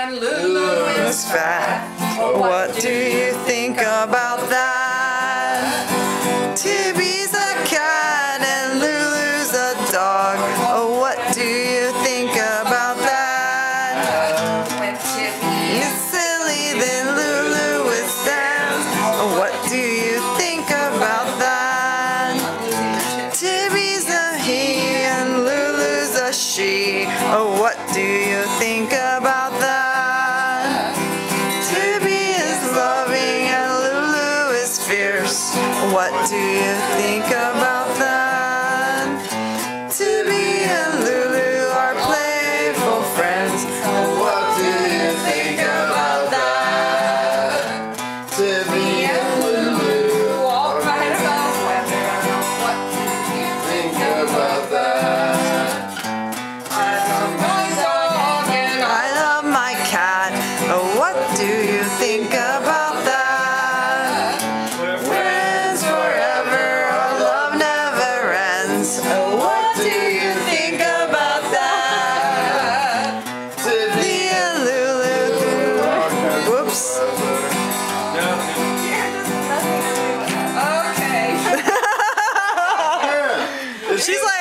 and Lulu is fat. What do you think about that? Tibby's a cat and Lulu's a dog. Oh, what do you think about that? It's silly, then Lulu is sad. Oh, what do you think about that? Tibby's a he and Lulu's a she. Oh, what do you think about that? fierce. What do you think about that? To be and Lulu are playful friends. What do you think about that? To be and Lulu all right about weather. What do you think about that? I love my dog and I love my cat. What do you think about She's like,